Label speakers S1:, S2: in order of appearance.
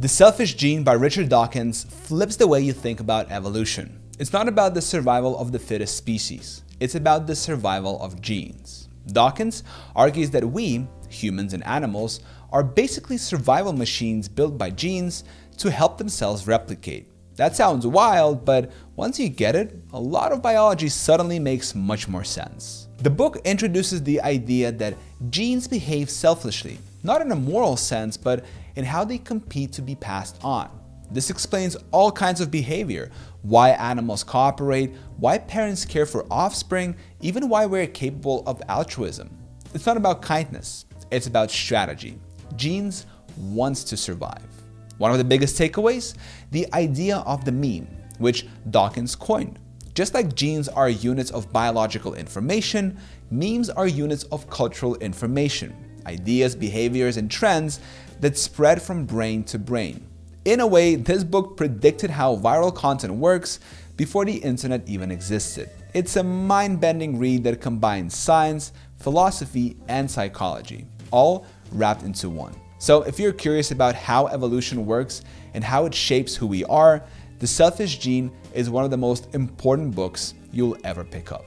S1: The Selfish Gene by Richard Dawkins flips the way you think about evolution. It's not about the survival of the fittest species, it's about the survival of genes. Dawkins argues that we, humans and animals, are basically survival machines built by genes to help themselves replicate. That sounds wild, but once you get it, a lot of biology suddenly makes much more sense. The book introduces the idea that genes behave selfishly, not in a moral sense, but in how they compete to be passed on. This explains all kinds of behavior, why animals cooperate, why parents care for offspring, even why we're capable of altruism. It's not about kindness, it's about strategy. Genes wants to survive. One of the biggest takeaways? The idea of the meme, which Dawkins coined. Just like genes are units of biological information, memes are units of cultural information, ideas, behaviors, and trends that spread from brain to brain. In a way, this book predicted how viral content works before the internet even existed. It's a mind-bending read that combines science, philosophy, and psychology, all wrapped into one. So if you're curious about how evolution works and how it shapes who we are, The Selfish Gene is one of the most important books you'll ever pick up.